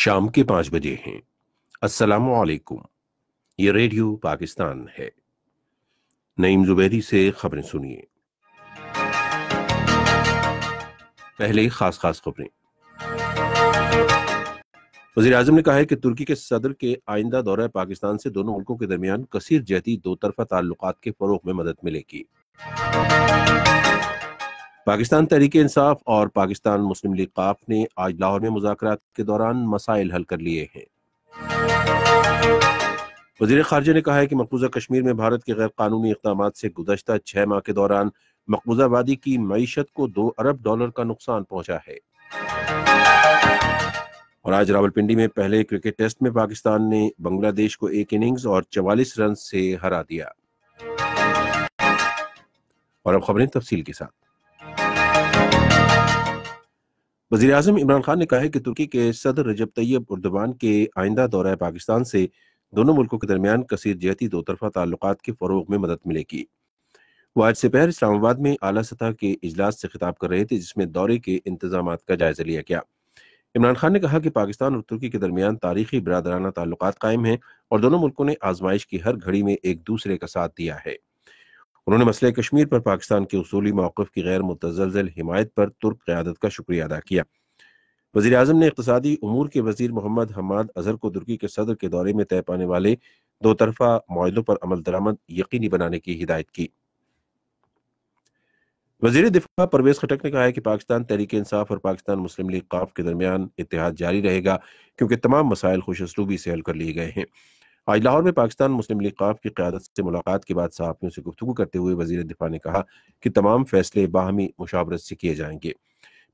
شام کے پانچ بجے ہیں۔ السلام علیکم۔ یہ ریڈیو پاکستان ہے۔ نعیم زبیری سے خبریں سنیے۔ پہلے خاص خاص خبریں۔ وزیر اعظم نے کہا ہے کہ ترکی کے صدر کے آئندہ دورہ پاکستان سے دونوں ملکوں کے درمیان کثیر جہتی دو طرفہ تعلقات کے فروغ میں مدد ملے گی۔ پاکستان تحریک انصاف اور پاکستان مسلم لیگ قاف نے آج لاہور میں مذاکرات کے دوران مسائل حل کر لیے ہیں۔ وزیر خارجہ نے کہا ہے کہ مقبوضہ کشمیر میں بھارت کے غیر قانونی اقدامات سے گزشتہ چھ ماہ کے دوران مقبوضہ وادی کی معیشت کو دو ارب ڈالر کا نقصان پہنچا ہے۔ اور آج راول پنڈی میں پہلے کرکٹ ٹیسٹ میں پاکستان نے بنگلہ دیش کو ایک اننگز اور چوالیس رن سے ہرا دیا۔ اور اب خبریں تفصیل کے ساتھ۔ وزیر اعظم عمران خان نے کہا ہے کہ ترکی کے صدر رجب طیب اردوان کے آئندہ دورہ پاکستان سے دونوں ملکوں کے درمیان کثیر جہتی دو طرفہ تعلقات کے فروغ میں مدد ملے گی۔ وہ آج سے پہر اسلام آباد میں اعلیٰ سطح کے اجلاس سے خطاب کر رہے تھے، جس میں دورے کے انتظامات کا جائزہ لیا گیا۔ عمران خان نے کہا کہ پاکستان اور ترکی کے درمیان تاریخی برادرانہ تعلقات قائم ہیں اور دونوں ملکوں نے آزمائش کی ہر گھڑی میں ایک دوسرے کا ساتھ دیا ہے۔ انہوں نے مسئلہ کشمیر پر پاکستان کے اصولی موقف کی غیر متزلزل حمایت پر ترک قیادت کا شکریہ ادا کیا۔ وزیر اعظم نے اقتصادی امور کے وزیر محمد حماد اظہر کو ترکی کے صدر کے دورے میں طے پانے والے دو طرفہ معاہدوں پر عمل درآمد یقینی بنانے کی ہدایت کی۔ وزیر دفاع پرویز خٹک نے کہا ہے کہ پاکستان تحریک انصاف اور پاکستان مسلم لیگ قاف کے درمیان اتحاد جاری رہے گا کیونکہ تمام مسائل خوش اسلوبی سے حل کر لیے گئے ہیں۔ آج لاہور میں پاکستان مسلم لیگ قاف کی قیادت سے ملاقات کے بعد صحافیوں سے گفتگو کرتے ہوئے وزیر دفاع نے کہا کہ تمام فیصلے باہمی مشاورت سے کیے جائیں گے۔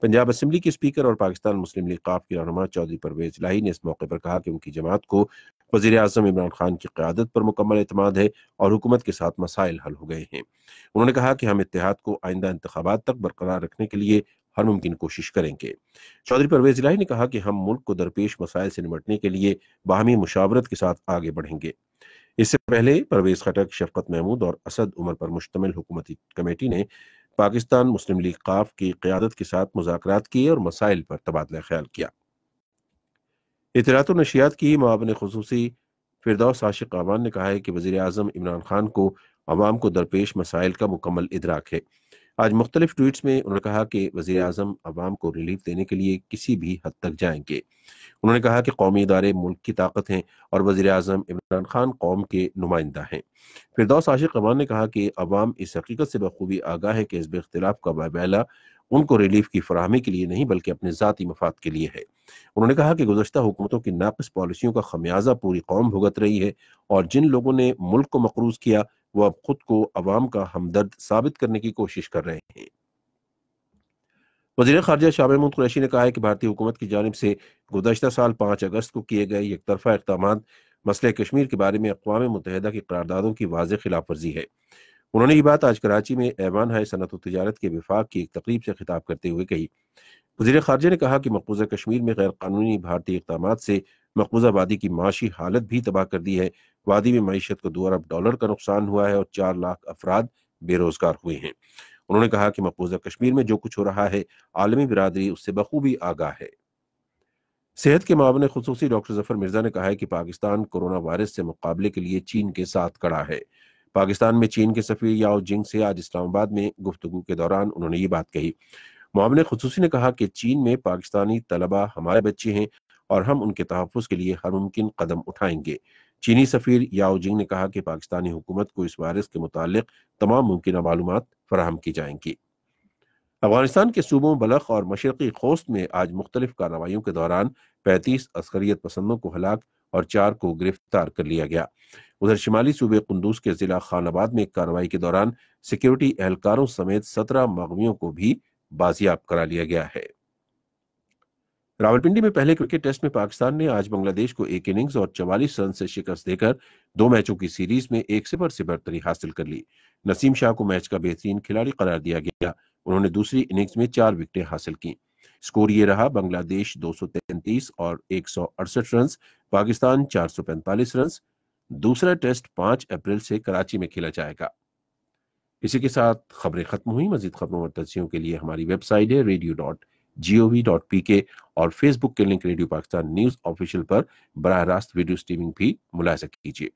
پنجاب اسمبلی کے اسپیکر اور پاکستان مسلم لیگ قاف کی رہنما چودھری پرویز لاہی نے اس موقع پر کہا کہ ان کی جماعت کو وزیر اعظم عمران خان کی قیادت پر مکمل اعتماد ہے اور حکومت کے ساتھ مسائل حل ہو گئے ہیں۔ انہوں نے کہا کہ ہم اتحاد کو آئندہ انتخابات تک برقرار رکھنے کے لیے ہر ممکن کوشش کریں گے۔ چودھری پرویز الہی نے کہا کہ ہم ملک کو درپیش مسائل سے نمٹنے کے لیے باہمی مشاورت کے ساتھ آگے بڑھیں گے۔ اس سے پہلے پرویز خٹک، شفقت محمود اور اسد عمر پر مشتمل حکومتی کمیٹی نے پاکستان مسلم لیگ قاف کی قیادت کے ساتھ مذاکرات کیے اور مسائل پر تبادلہ خیال کیا۔ اطلاعات و نشیات کی معاون خصوصی فردوس عاشق عوان نے کہا ہے کہ وزیر اعظم عمران خان کو عوام کو درپیش مسائل کا مکمل ادراک ہے۔ آج مختلف ٹویٹس میں انہوں نے کہا کہ وزیر اعظم عوام کو ریلیف دینے کے لیے کسی بھی حد تک جائیں گے۔ انہوں نے کہا کہ قومی ادارے ملک کی طاقت ہیں اور وزیر اعظم عمران خان قوم کے نمائندہ ہیں۔ فردوس عاشق عوام نے کہا کہ عوام اس حقیقت سے بخوبی آگاہ ہے کہ اس اختلاف کا بابیلا ان کو ریلیف کی فراہمی کے لیے نہیں بلکہ اپنے ذاتی مفاد کے لیے ہے۔ انہوں نے کہا کہ گزشتہ حکومتوں کی ناقص پالیسیوں کا خمیازہ پوری قوم بھگت رہی ہے اور جن لوگوں نے ملک کو مقروض کیا وہ اب خود کو عوام کا ہمدرد ثابت کرنے کی کوشش کر رہے ہیں۔ وزیر خارجہ شاہ محمود قریشی نے کہا ہے کہ بھارتی حکومت کی جانب سے گزشتہ سال پانچ اگست کو کیے گئے یک طرفہ اقدامات مسئلہ کشمیر کے بارے میں اقوام متحدہ کی قراردادوں کی واضح خلاف ورزی ہے۔ انہوں نے یہ بات آج کراچی میں ایوان ہائے صنعت و تجارت کے وفاق کی ایک تقریب سے خطاب کرتے ہوئے کہی۔ وزیر خارجہ نے کہا کہ مقبوضہ کشمیر میں غیر قانونی بھارتی اقدامات سے مقبوضہ وادی کی معاشی حالت بھی تباہ کر دی ہے۔ وادی میں معیشت کو دو ارب ڈالر کا نقصان ہوا ہے اور چار لاکھ افراد بے روزگار ہوئے ہیں۔ انہوں نے کہا کہ مقبوضہ کشمیر میں جو کچھ ہو رہا ہے، عالمی برادری اس سے بخوبی آگاہ ہے۔ صحت کے معاون خصوصی ڈاکٹر ظفر مرزا نے کہا ہے کہ پاکستان کرونا وائرس سے مقابلے کے لیے چین کے ساتھ کڑا ہے۔ پاکستان میں چین کے سفیر یاؤ جنگ سے آج اسلام آباد میں گفتگو کے دوران انہوں نے یہ بات کہی۔ معاون خصوصی نے کہا کہ چین میں پاکستانی طلبہ ہمارے بچے ہیں۔ اور ہم ان کے تحفظ کے لیے ہر ممکن قدم اٹھائیں گے۔ چینی سفیر یاؤ جنگ نے کہا کہ پاکستانی حکومت کو اس وائرس کے متعلق تمام ممکنہ معلومات فراہم کی جائیں گی۔ افغانستان کے صوبوں، بلخ اور مشرقی خوست میں آج مختلف کارروائیوں کے دوران پینتیس عسکریت پسندوں کو ہلاک اور چار کو گرفتار کر لیا گیا۔ ادھر شمالی صوبے قندوز کے ضلع خان آباد میں ایک کارروائی کے دوران سیکیورٹی اہلکاروں سمیت سترہ مغویوں کو بھی بازیاب کرا لیا گیا ہے۔ راولپنڈی میں پہلے کرکٹ ٹیسٹ میں پاکستان نے آج بنگلہ دیش کو ایک اننگز اور چوالیس رن سے شکست دے کر دو میچوں کی سیریز میں ایک سفر سے برتری حاصل کر لی۔ نسیم شاہ کو میچ کا بہترین کھلاڑی قرار دیا گیا۔ انہوں نے دوسری اننگز میں چار وکٹیں حاصل کی سکور یہ رہا، بنگلہ دیش دو سو تینتیس اور ایک سو اڑسٹھ رنز، پاکستان چار سو پینتالیس رنز۔ دوسرا ٹیسٹ پانچ اپریل سے کراچی میں کھیلا جائے گا۔ اسی کے ساتھ خبریں ختم ہوئی مزید خبروں اور تجزیوں کے لیے ہماری ویب سائٹ ہے radio dot G O V dot P K اور فیس بک کے link radio Pakistan news official پر براہ راست ویڈیو سٹریمنگ بھی ملاحظہ کیجیے۔